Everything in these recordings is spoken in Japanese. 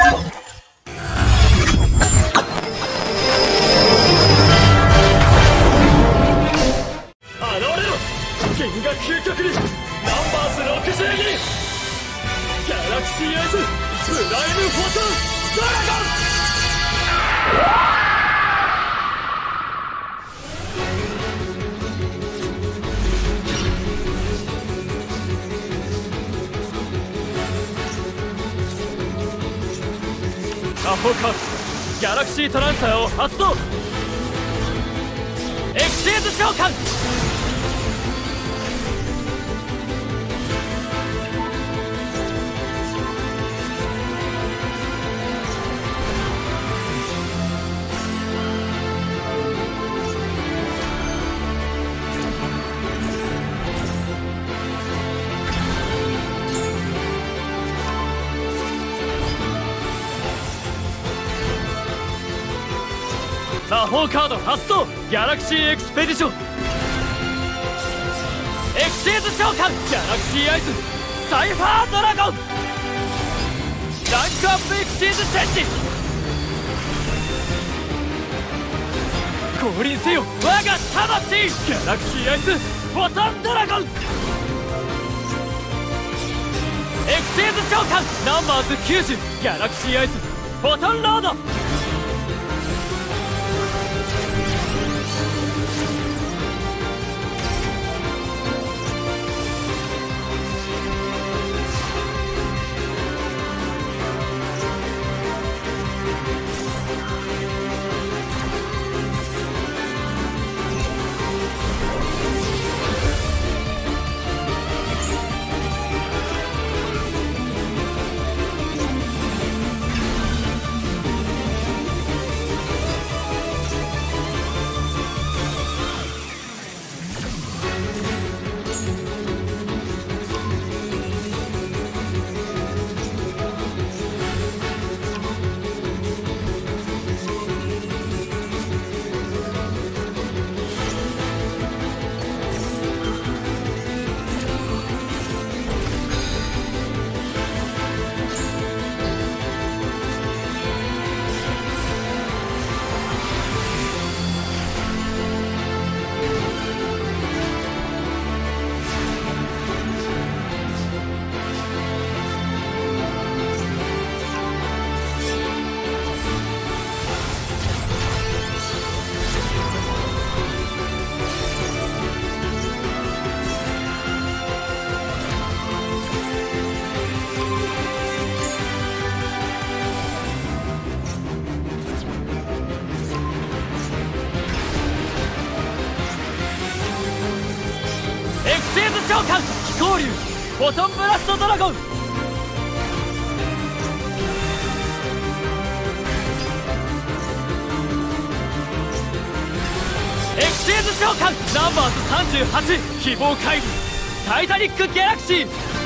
Oh. ホカギャラクシートランサーを発動。エクシーズ召喚。魔法カード発動ギャラクシーエクスペディション。エクシーズ召喚。ギャラクシーアイズサイファードラゴン。ランクアップエクシーズチェンジ。降臨せよ。我が魂。ギャラクシーアイズフォトンドラゴン。エクシーズ召喚。ナンバーズ90ギャラクシーアイズボトンロード。フォトンブラストドラゴン。エクシーズ召喚ナンバーズ38希望回帰タイタニックギャラクシー。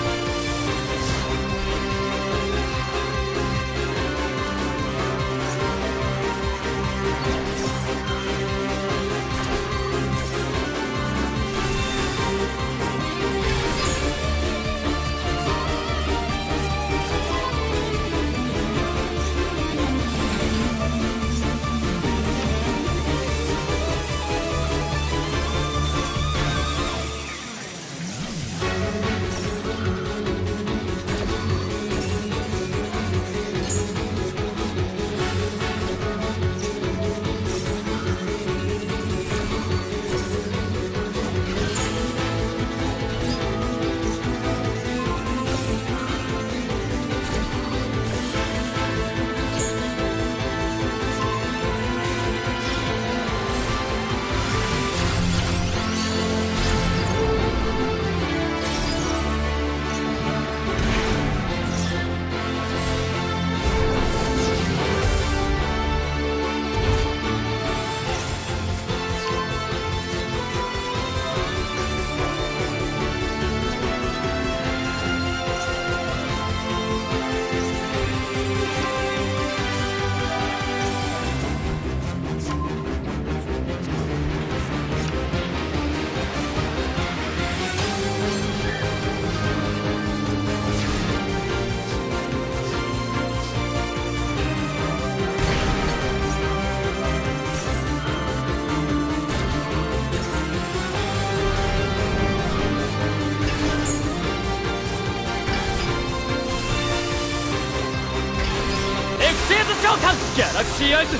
ャラクシーアイス。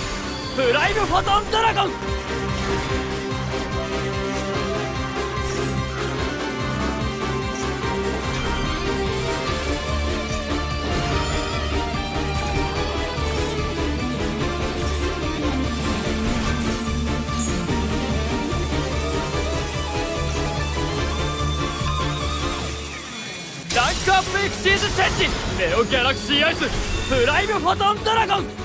プライムフォトンドラゴン。ランクアップエクシーズチェンジ。ネオギャラクシーアイス。プライムフォトンドラゴン。